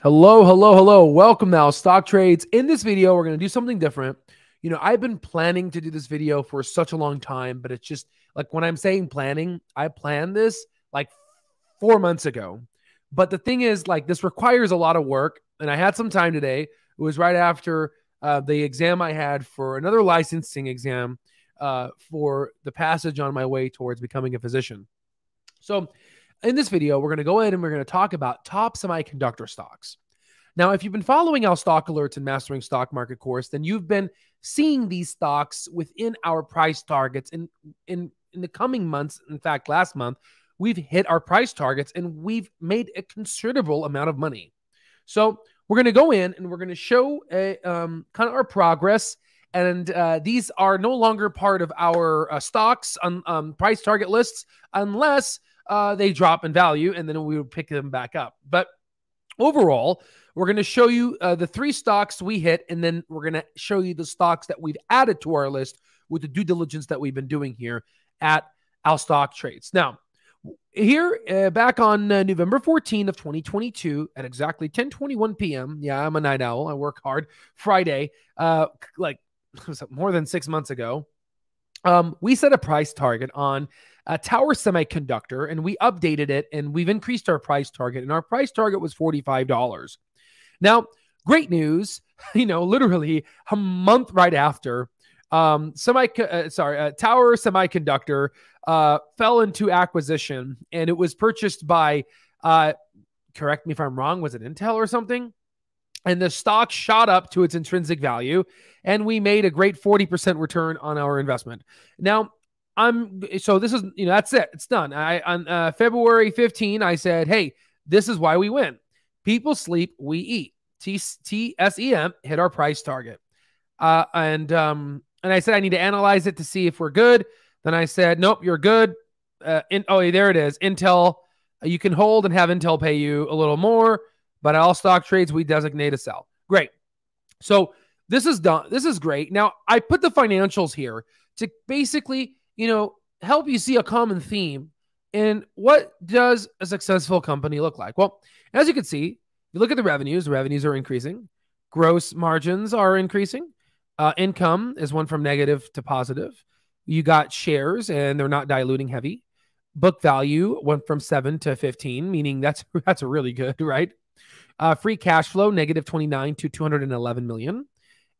Hello, hello, hello. Welcome now, Stock Trades. In this video, we're going to do something different. You know, I've been planning to do this video for such a long time, but it's just like when I'm saying planning, I planned this like four months ago. But the thing is, like, this requires a lot of work. And I had some time today. It was right after uh, the exam I had for another licensing exam uh, for the passage on my way towards becoming a physician. So, in this video, we're going to go ahead and we're going to talk about top semiconductor stocks. Now, if you've been following our stock alerts and mastering stock market course, then you've been seeing these stocks within our price targets. And in, in the coming months, in fact, last month, we've hit our price targets and we've made a considerable amount of money. So we're going to go in and we're going to show a, um, kind of our progress. And uh, these are no longer part of our uh, stocks on um, price target lists unless uh, they drop in value and then we would pick them back up. But overall, we're going to show you uh, the three stocks we hit, and then we're going to show you the stocks that we've added to our list with the due diligence that we've been doing here at Al Stock Trades. Now, here uh, back on uh, November 14 of 2022 at exactly 10:21 p.m. Yeah, I'm a night owl. I work hard. Friday, uh, like more than six months ago, um, we set a price target on a Tower Semiconductor and we updated it and we've increased our price target. And our price target was $45. Now, great news, you know, literally a month right after, um, semi, uh, sorry, uh, Tower Semiconductor uh, fell into acquisition and it was purchased by, uh, correct me if I'm wrong, was it Intel or something? And the stock shot up to its intrinsic value, and we made a great 40% return on our investment. Now, I'm so this is you know that's it. It's done. I on uh, February 15, I said, "Hey, this is why we win. People sleep, we eat." T TSEM hit our price target. Uh, and um and I said I need to analyze it to see if we're good. Then I said, "Nope, you're good." Uh, in, oh, there it is. Intel, you can hold and have Intel pay you a little more, but Al Stock Trades we designate a sell. Great. So this is done. This is great. Now I put the financials here to basically you know, help you see a common theme in what does a successful company look like. Well, as you can see, you look at the revenues, revenues are increasing, gross margins are increasing, uh, income is one from negative to positive. You got shares and they're not diluting heavy. Book value went from seven to 15, meaning that's that's really good, right? Uh, free cash flow negative 29 to 211 million.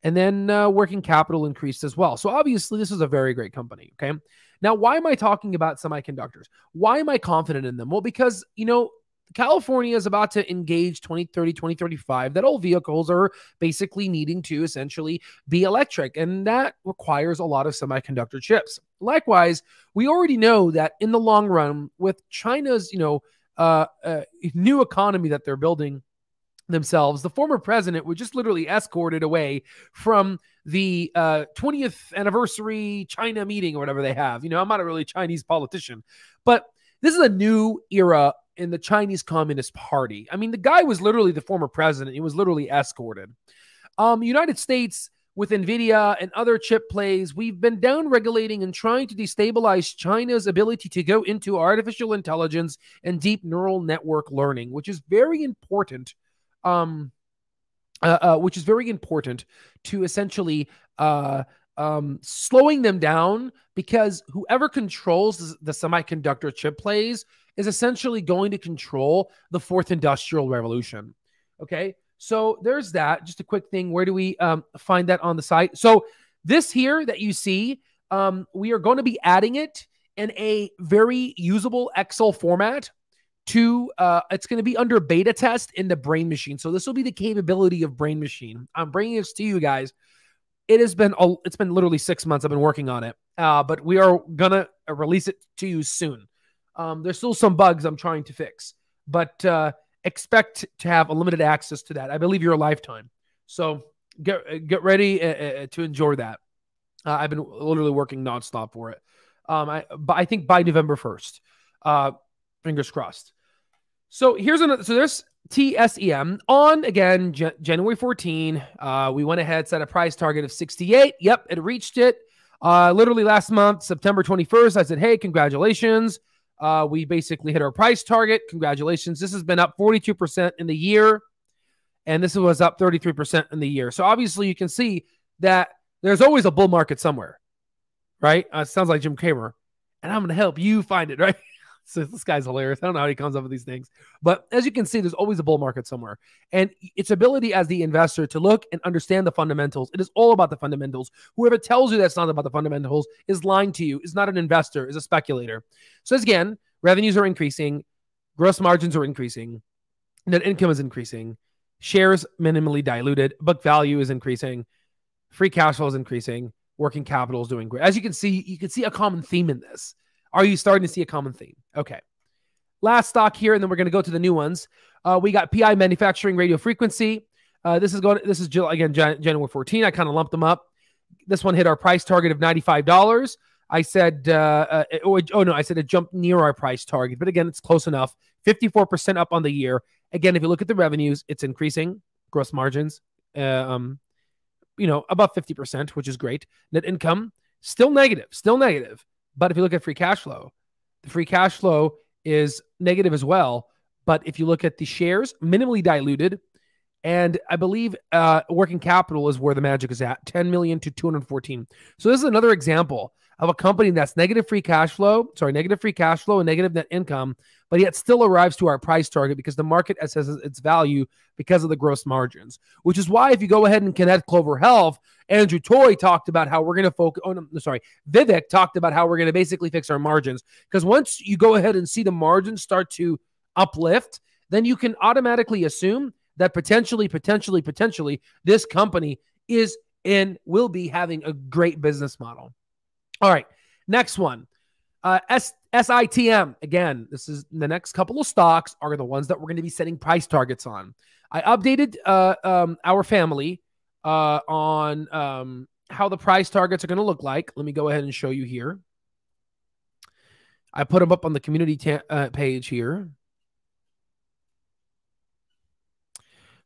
And then uh, working capital increased as well. So obviously, this is a very great company. Okay. Now, why am I talking about semiconductors? Why am I confident in them? Well, because, you know, California is about to engage 2030, 2035, that all vehicles are basically needing to essentially be electric, and that requires a lot of semiconductor chips. Likewise, we already know that in the long run, with China's, you know, uh, uh, new economy that they're building, themselves, the former president was just literally escorted away from the uh, 20th anniversary China meeting or whatever they have. You know, I'm not a really Chinese politician, but this is a new era in the Chinese Communist Party. I mean, the guy was literally the former president. He was literally escorted. Um, United States with Nvidia and other chip plays, we've been down regulating and trying to destabilize China's ability to go into artificial intelligence and deep neural network learning, which is very important um, uh, uh, which is very important to essentially uh, um, slowing them down because whoever controls the semiconductor chip plays is essentially going to control the fourth industrial revolution. Okay. So there's that. Just a quick thing. Where do we um, find that on the site? So this here that you see, um, we are going to be adding it in a very usable Excel format to uh, it's going to be under beta test in the brain machine. So this will be the capability of brain machine. I'm bringing this to you guys. It has been a, it's been literally six months i've been working on it uh, but we are gonna release it to you soon. Um, there's still some bugs i'm trying to fix but uh, expect to have a limited access to that. I believe your lifetime. So get get ready uh, uh, to enjoy that. Uh, i've been literally working nonstop for it. Um, I, but I think by november 1st uh, fingers crossed so here's another. So there's TSEM on again J- January 14. Uh, we went ahead set a price target of 68. Yep, it reached it. Uh, literally last month, September 21st, I said, "Hey, congratulations! Uh, we basically hit our price target. Congratulations! This has been up 42% in the year. and this was up 33% in the year. So obviously, you can see that there's always a bull market somewhere, right? Uh, sounds like Jim Cramer, and I'm going to help you find it, right? So this guy's hilarious. I don't know how he comes up with these things. But as you can see, there's always a bull market somewhere. And its ability as the investor to look and understand the fundamentals. It is all about the fundamentals. Whoever tells you that's not about the fundamentals is lying to you, is not an investor, is a speculator. So again, revenues are increasing, gross margins are increasing, net income is increasing, shares minimally diluted, book value is increasing, free cash flow is increasing, working capital is doing great. As you can see, you can see a common theme in this. Are you starting to see a common theme? Okay. Last stock here, and then we're going to go to the new ones. Uh, we got PI Manufacturing Radio Frequency. Uh, this is going. This is again January 14. I kind of lumped them up. This one hit our price target of $95. I said, uh, uh, oh, oh no, I said it jumped near our price target, but again, it's close enough. 54% up on the year. Again, if you look at the revenues, it's increasing. Gross margins, uh, um, you know, above 50%, which is great. Net income, still negative, still negative. But if you look at free cash flow, the free cash flow is negative as well. But if you look at the shares, minimally diluted, and I believe uh, working capital is where the magic is at 10 million to 214. So this is another example of a company that's negative free cash flow, sorry, negative free cash flow and negative net income, but yet still arrives to our price target because the market assesses its value because of the gross margins, which is why if you go ahead and connect Clover Health, Andrew Toy talked about how we're going to focus. Oh, no, sorry. Vivek talked about how we're going to basically fix our margins. Because once you go ahead and see the margins start to uplift, then you can automatically assume that potentially, potentially, potentially, this company is and will be having a great business model. All right. Next one. Uh, S- SITM. Again, this is the next couple of stocks are the ones that we're going to be setting price targets on. I updated uh, um, our family uh, on um, how the price targets are going to look like. Let me go ahead and show you here. I put them up on the community ta- uh, page here.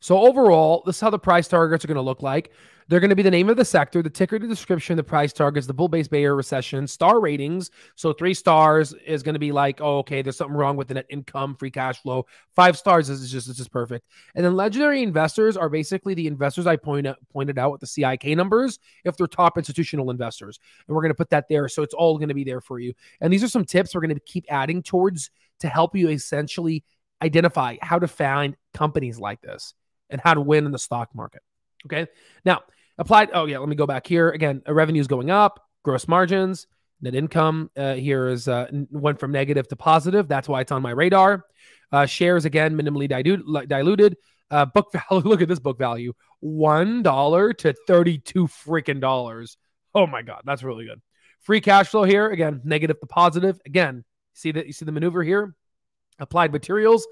So overall, this is how the price targets are going to look like. They're going to be the name of the sector, the ticker, the description, the price targets, the bull base bear recession, star ratings. So three stars is going to be like, oh, okay, there's something wrong with the net income, free cash flow. Five stars is just this is perfect. And then legendary investors are basically the investors I point out, pointed out with the CIK numbers if they're top institutional investors. And we're going to put that there. So it's all going to be there for you. And these are some tips we're going to keep adding towards to help you essentially identify how to find companies like this and how to win in the stock market. Okay. Now, applied. Oh, yeah. Let me go back here. Again, revenue is going up, gross margins, net income uh, here is uh, went from negative to positive. That's why it's on my radar. Uh, shares, again, minimally diluted. diluted. Uh, book value. Look at this book value $1 to 32 freaking dollars. Oh my God. That's really good. Free cash flow here, again, negative to positive. Again, see that you see the maneuver here? Applied materials.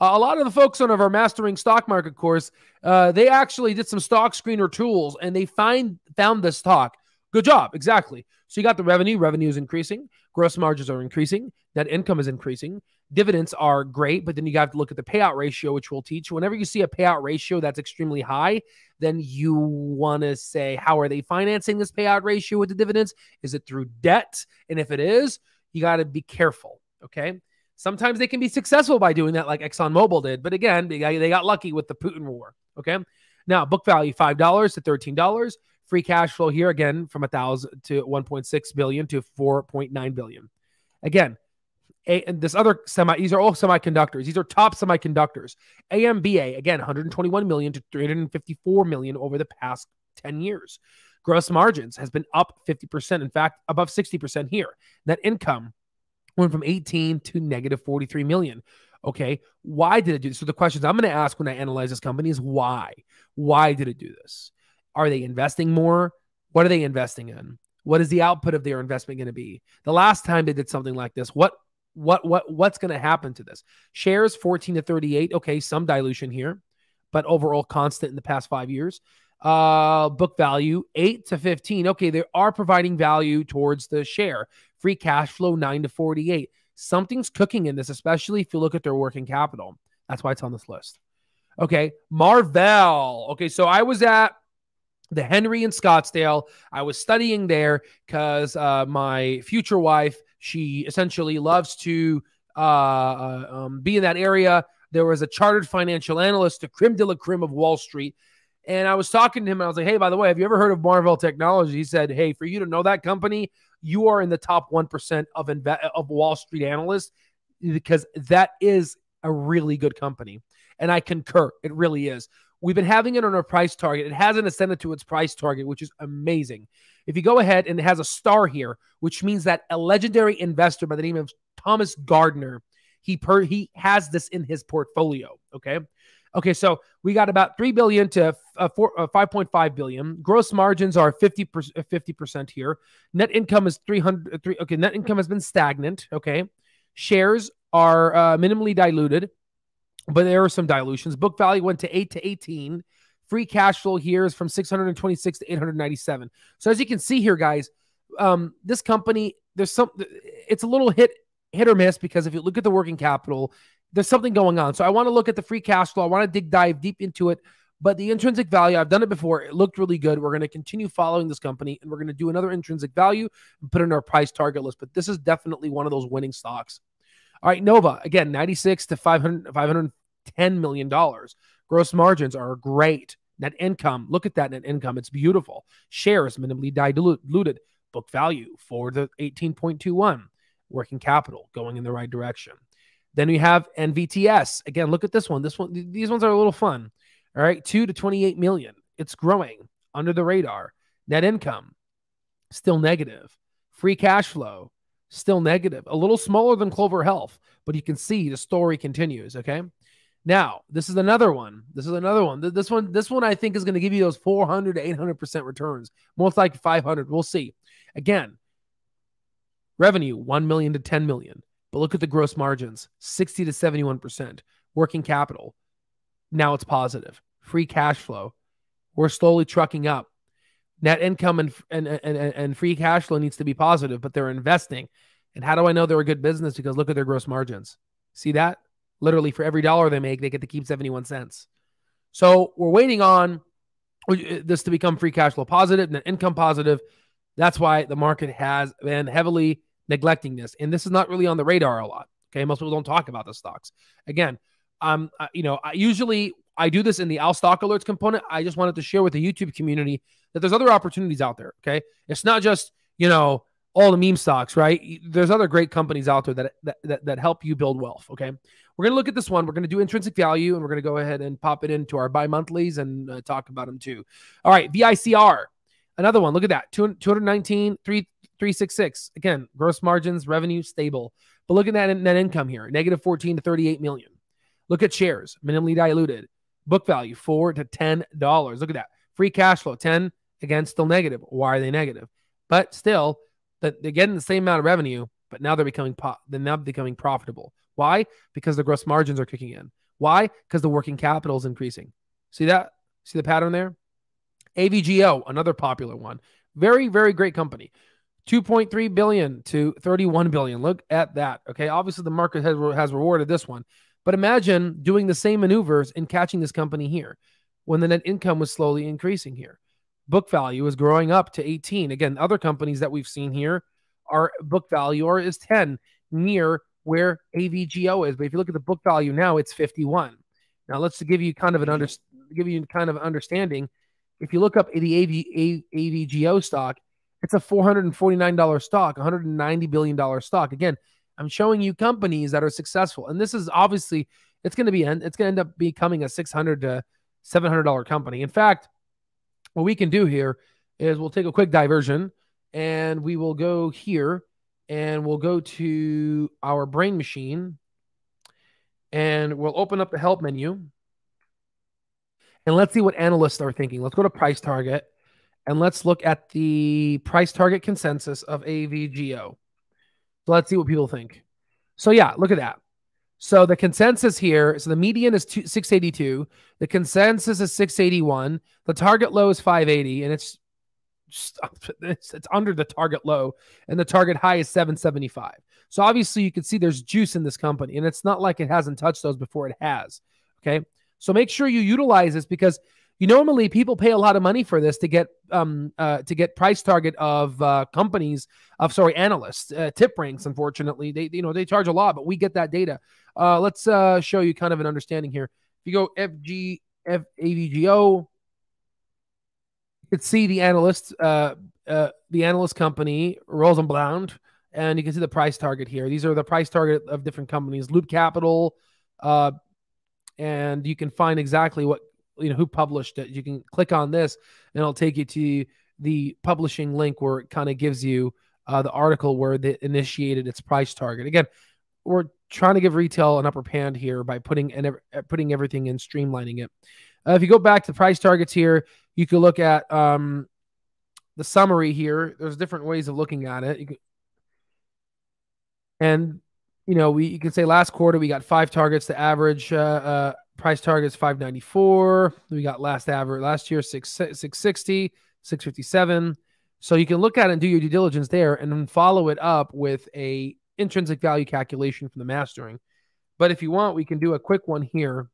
A lot of the folks on our mastering stock market course, uh, they actually did some stock screener tools and they find found this stock. Good job, exactly. So you got the revenue. Revenue is increasing. Gross margins are increasing. Net income is increasing. Dividends are great, but then you got to look at the payout ratio, which we'll teach. Whenever you see a payout ratio that's extremely high, then you want to say, how are they financing this payout ratio with the dividends? Is it through debt? And if it is, you got to be careful. Okay. Sometimes they can be successful by doing that, like ExxonMobil did. But again, they got, lucky with the Putin war. Okay. Now, book value $5 to $13. Free cash flow here again from a thousand to 1.6 billion to 4.9 billion. Again, a, and this other semi, these are all semiconductors. These are top semiconductors. AMBA, again, 121 million to 354 million over the past 10 years. Gross margins has been up 50%. In fact, above 60% here. Net income went from 18 to negative 43 million. Okay. Why did it do this? So the questions I'm going to ask when I analyze this company is why? Why did it do this? Are they investing more? What are they investing in? What is the output of their investment going to be? The last time they did something like this, what what what what's going to happen to this? Shares 14 to 38. Okay, some dilution here, but overall constant in the past 5 years. Uh book value 8 to 15. Okay, they are providing value towards the share. Free cash flow 9 to 48. Something's cooking in this, especially if you look at their working capital. That's why it's on this list. Okay, Marvell. Okay, so I was at the Henry in Scottsdale. I was studying there because uh, my future wife, she essentially loves to uh, uh, um, be in that area. There was a chartered financial analyst, the creme de la creme of Wall Street. And I was talking to him and I was like, hey, by the way, have you ever heard of Marvell Technology? He said, hey, for you to know that company, you are in the top 1% of, inve- of Wall Street analysts because that is a really good company. And I concur. It really is. We've been having it on our price target. It hasn't ascended to its price target, which is amazing. If you go ahead and it has a star here, which means that a legendary investor by the name of Thomas Gardner, he per he has this in his portfolio. Okay. Okay, so we got about 3 billion to uh, uh, 5.5 billion. Gross margins are 50 50% here. Net income is 300 3 okay, net income has been stagnant, okay? Shares are uh, minimally diluted, but there are some dilutions. Book value went to 8 to 18. Free cash flow here is from 626 to 897. So as you can see here guys, um, this company there's some it's a little hit hit or miss because if you look at the working capital, there's something going on. So I want to look at the free cash flow. I want to dig dive deep into it. But the intrinsic value, I've done it before. It looked really good. We're going to continue following this company and we're going to do another intrinsic value and put in our price target list. But this is definitely one of those winning stocks. All right, Nova, again, 96 to 500, 510 million dollars. Gross margins are great. Net income, look at that net income. It's beautiful. Shares minimally diluted. Book value for the 18.21. Working capital going in the right direction. Then we have NVTS. Again, look at this one. This one, these ones are a little fun. All right, two to 28 million. It's growing under the radar. Net income, still negative. Free cash flow, still negative. A little smaller than Clover Health, but you can see the story continues. Okay. Now, this is another one. This is another one. This one, this one I think is going to give you those 400 to 800% returns, most like 500. We'll see. Again, revenue 1 million to 10 million. But look at the gross margins 60 to 71%. Working capital, now it's positive. Free cash flow, we're slowly trucking up. Net income and, and, and, and free cash flow needs to be positive, but they're investing. And how do I know they're a good business? Because look at their gross margins. See that? Literally, for every dollar they make, they get to keep 71 cents. So we're waiting on uh, this to become free cash flow positive, net income positive. That's why the market has been heavily neglecting this. And this is not really on the radar a lot. Okay. Most people don't talk about the stocks. Again, um, you know, I usually I do this in the Al Stock Alerts component. I just wanted to share with the YouTube community that there's other opportunities out there. Okay. It's not just, you know, all the meme stocks, right? There's other great companies out there that, that, that, that help you build wealth. Okay. We're going to look at this one. We're going to do intrinsic value and we're going to go ahead and pop it into our bi monthlies and uh, talk about them too. All right. VICR, another one. Look at that 219, 3, 366. Again, gross margins, revenue stable. But look at that net income here, negative 14 to 38 million. Look at shares, minimally diluted. Book value, four to ten dollars. Look at that. Free cash flow, 10. Again, still negative. Why are they negative? But still, they're getting the same amount of revenue, but now they're becoming po- they're now becoming profitable. Why? Because the gross margins are kicking in. Why? Because the working capital is increasing. See that? See the pattern there? AVGO, another popular one. Very, very great company. 2.3 billion to 31 billion. Look at that. Okay. Obviously, the market has, has rewarded this one. But imagine doing the same maneuvers and catching this company here when the net income was slowly increasing here. Book value is growing up to 18. Again, other companies that we've seen here are book value or is 10 near where AVGO is. But if you look at the book value now, it's 51. Now let's give you kind of an under give you kind of understanding. If you look up the AV, AVGO stock, it's a $449 stock, $190 billion stock. Again, I'm showing you companies that are successful. And this is obviously, it's going to be, it's going to end up becoming a 600 to $700 company. In fact, what we can do here is we'll take a quick diversion and we will go here and we'll go to our brain machine and we'll open up the help menu and let's see what analysts are thinking. Let's go to price target and let's look at the price target consensus of AVGO. So let's see what people think. So yeah, look at that. So the consensus here, so the median is two, 682, the consensus is 681, the target low is 580, and it's it's, it's under the target low, and the target high is 775. So obviously you can see there's juice in this company, and it's not like it hasn't touched those before. It has. Okay. So make sure you utilize this because You normally people pay a lot of money for this to get um uh, to get price target of uh, companies of sorry analysts uh, TipRanks. Unfortunately, they you know they charge a lot, but we get that data. Uh, let's uh, show you kind of an understanding here. If you go FG FAVGO, you could see the analyst uh, uh, the analyst company Rosenblatt, and you can see the price target here. These are the price target of different companies. Loop Capital, uh, and you can find exactly what you know who published it. You can click on this, and it'll take you to the publishing link where it kind of gives you uh, the article where they initiated its price target. Again, we're trying to give retail an upper hand here by putting and uh, putting everything in, streamlining it. Uh, if you go back to price targets here, you can look at um, the summary here. There's different ways of looking at it. Can, and you know, we you can say last quarter we got five targets. The average uh, uh, price target is 594. We got last average last year six 660, 657. So you can look at it and do your due diligence there, and then follow it up with a intrinsic value calculation from the mastering. But if you want, we can do a quick one here.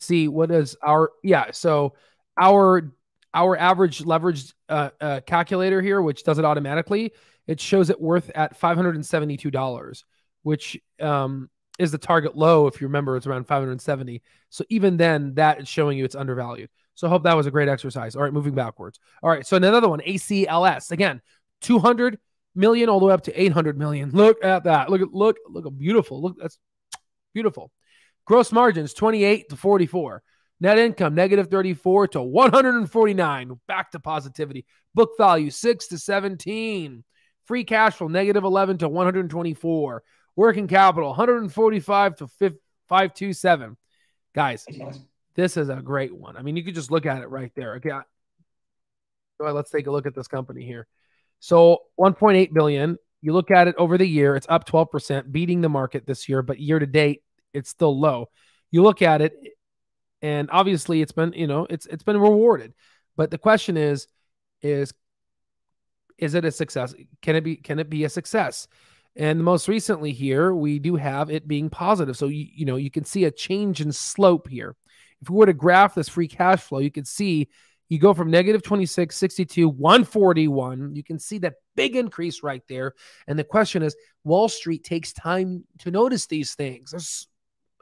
See what is our yeah. So our our average leverage uh, uh, calculator here, which does it automatically, it shows it worth at $572, which um, is the target low. If you remember, it's around 570. So even then, that is showing you it's undervalued. So I hope that was a great exercise. All right, moving backwards. All right, so another one, ACLS. Again, 200 million all the way up to 800 million. Look at that. Look at look look beautiful. Look that's beautiful. Gross margins 28 to 44. Net income negative 34 to 149. Back to positivity. Book value 6 to 17. Free cash flow negative 11 to 124. Working capital 145 to 527. Guys, this is a great one. I mean, you could just look at it right there. Okay. So let's take a look at this company here. So 1.8 billion. You look at it over the year, it's up 12%, beating the market this year, but year to date, it's still low. You look at it, and obviously it's been, you know, it's it's been rewarded. But the question is, is is it a success? Can it be can it be a success? And most recently here, we do have it being positive. So you, you know, you can see a change in slope here. If we were to graph this free cash flow, you could see you go from negative 26, 62, 141. You can see that big increase right there. And the question is, Wall Street takes time to notice these things. There's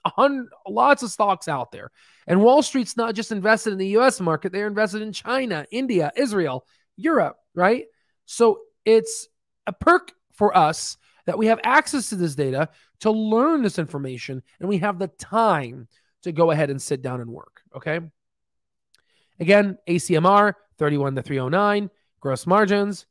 hundred, lots of stocks out there. And Wall Street's not just invested in the US market, they're invested in China, India, Israel, Europe, right? So it's a perk for us that we have access to this data to learn this information and we have the time to go ahead and sit down and work. Okay. Again, ACMR 31 to 309, gross margins,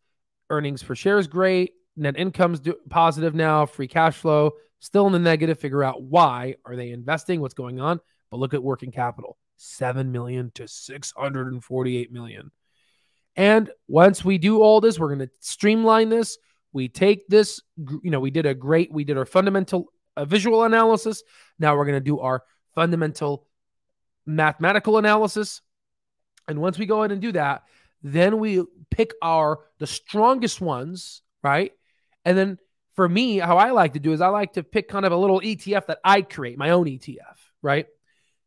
earnings per share is great, net income's positive now, free cash flow still in the negative. Figure out why are they investing, what's going on, but look at working capital 7 million to 648 million. And once we do all this, we're going to streamline this. We take this, you know, we did a great, we did our fundamental uh, visual analysis. Now we're going to do our fundamental mathematical analysis. And once we go ahead and do that, then we pick our the strongest ones, right? And then for me, how I like to do is I like to pick kind of a little ETF that I create, my own ETF, right?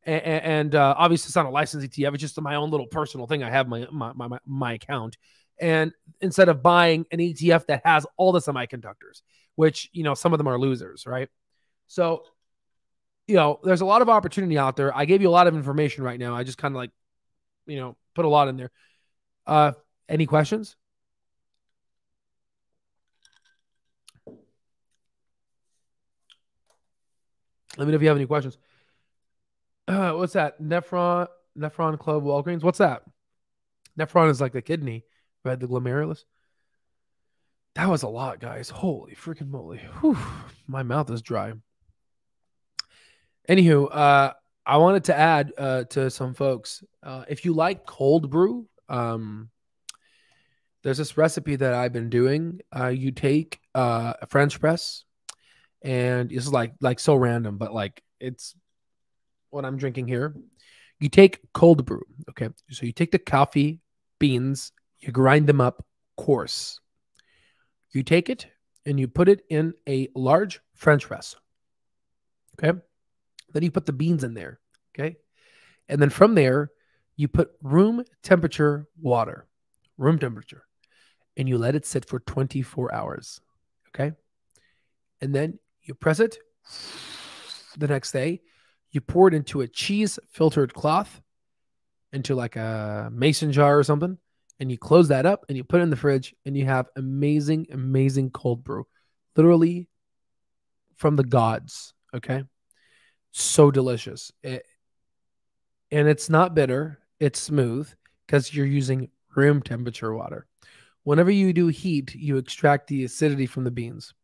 And, and uh, obviously it's not a licensed ETF. It's just my own little personal thing. I have my, my my my account, and instead of buying an ETF that has all the semiconductors, which you know some of them are losers, right? So, you know, there's a lot of opportunity out there. I gave you a lot of information right now. I just kind of like, you know, put a lot in there. Uh, any questions? Let me know if you have any questions. What's that? Nephron Nephron Club Walgreens. What's that? Nephron is like the kidney, right? The glomerulus. That was a lot, guys. Holy freaking moly. Whew. My mouth is dry. Anywho, uh, I wanted to add uh, to some folks uh, if you like cold brew, um, there's this recipe that I've been doing. Uh, you take uh, a French press, and this is like like so random, but like it's what I'm drinking here. You take cold brew. Okay. So you take the coffee beans, you grind them up coarse. You take it and you put it in a large French press. Okay. Then you put the beans in there. Okay. And then from there, you put room temperature water, room temperature, and you let it sit for 24 hours. Okay. And then you press it the next day. You pour it into a cheese filtered cloth, into like a mason jar or something, and you close that up and you put it in the fridge, and you have amazing, amazing cold brew, literally from the gods. Okay, so delicious. It, and it's not bitter; it's smooth because you're using room temperature water. Whenever you do heat, you extract the acidity from the beans.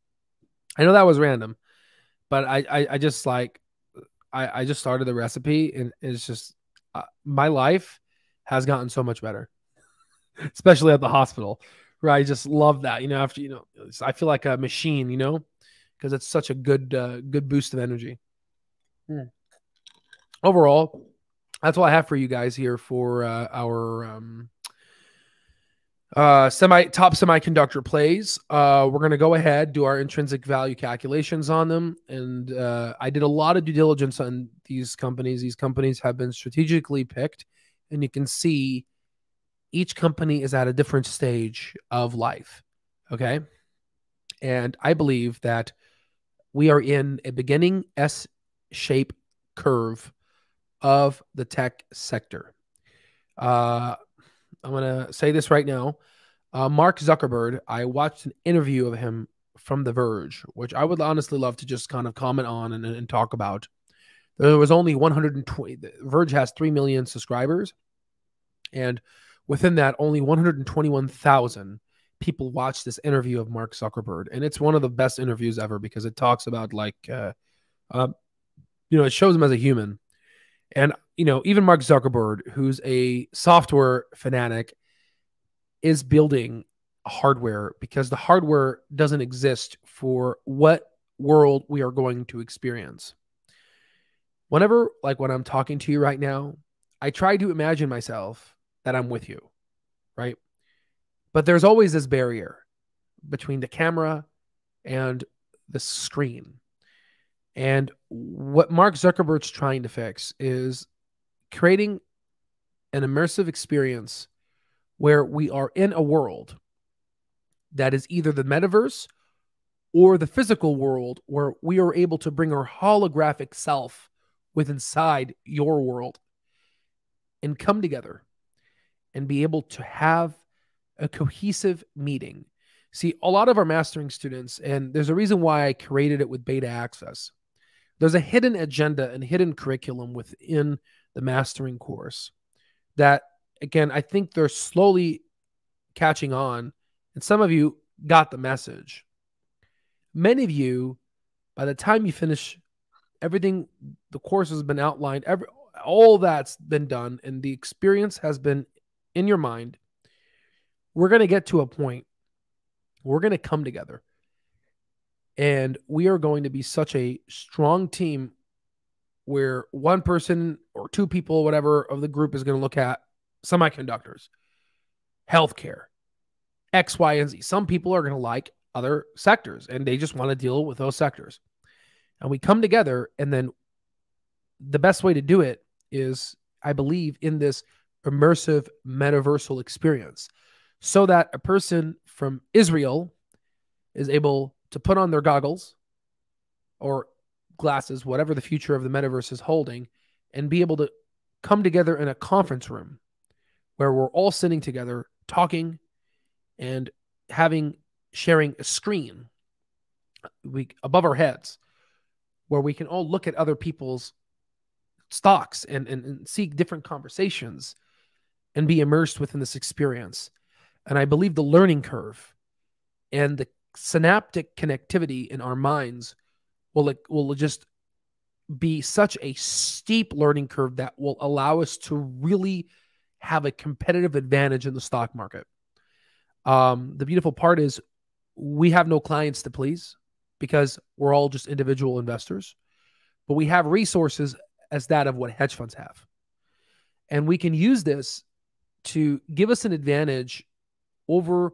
I know that was random, but I I, I just like I I just started the recipe and it's just uh, my life has gotten so much better, especially at the hospital, where I just love that. You know, after you know, I feel like a machine. You know, because it's such a good uh, good boost of energy. Hmm. Overall, that's all I have for you guys here for uh, our um, uh, semi top semiconductor plays. Uh, we're gonna go ahead do our intrinsic value calculations on them, and uh, I did a lot of due diligence on these companies. These companies have been strategically picked, and you can see each company is at a different stage of life. Okay, and I believe that we are in a beginning S shape curve of the tech sector. Uh, I'm going to say this right now. Uh, Mark Zuckerberg, I watched an interview of him from The Verge, which I would honestly love to just kind of comment on and, and talk about. There was only 120, Verge has 3 million subscribers. And within that, only 121,000 people watched this interview of Mark Zuckerberg. And it's one of the best interviews ever because it talks about, like, uh, uh, you know, it shows him as a human. And you know, even Mark Zuckerberg, who's a software fanatic, is building hardware because the hardware doesn't exist for what world we are going to experience. Whenever, like when I'm talking to you right now, I try to imagine myself that I'm with you, right? But there's always this barrier between the camera and the screen. And what Mark Zuckerberg's trying to fix is creating an immersive experience where we are in a world that is either the metaverse or the physical world where we are able to bring our holographic self with inside your world and come together and be able to have a cohesive meeting. See, a lot of our mastering students, and there's a reason why I created it with beta access. There's a hidden agenda and hidden curriculum within the mastering course that again i think they're slowly catching on and some of you got the message. Many of you by the time you finish everything the course has been outlined every all that's been done and the experience has been in your mind we're going to get to a point we're going to come together. And we are going to be such a strong team where one person or two people, whatever, of the group is going to look at semiconductors, healthcare, X, Y, and Z. Some people are going to like other sectors and they just want to deal with those sectors. And we come together, and then the best way to do it is, I believe, in this immersive metaversal experience so that a person from Israel is able to put on their goggles or glasses, whatever the future of the metaverse is holding, and be able to come together in a conference room where we're all sitting together talking and having sharing a screen we above our heads where we can all look at other people's stocks and, and, and seek different conversations and be immersed within this experience. And I believe the learning curve and the synaptic connectivity in our minds will will just be such a steep learning curve that will allow us to really have a competitive advantage in the stock market. Um, the beautiful part is we have no clients to please because we're all just individual investors, but we have resources as that of what hedge funds have. And we can use this to give us an advantage over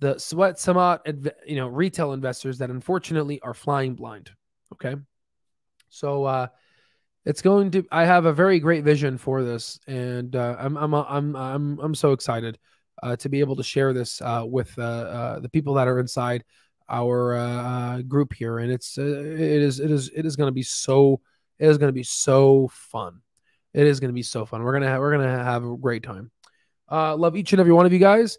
the sweat somewhat you know retail investors that unfortunately are flying blind okay so uh it's going to. I have a very great vision for this, and uh, I'm I'm I'm I'm I'm so excited uh, to be able to share this uh, with uh, uh, the people that are inside our uh, group here, and it's it is it is it is going to be so it is going to be so fun. It is going to be so fun. We're gonna have, we're gonna have a great time. uh, love each and every one of you guys,